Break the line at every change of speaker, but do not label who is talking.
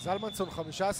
זלמנסון חמישה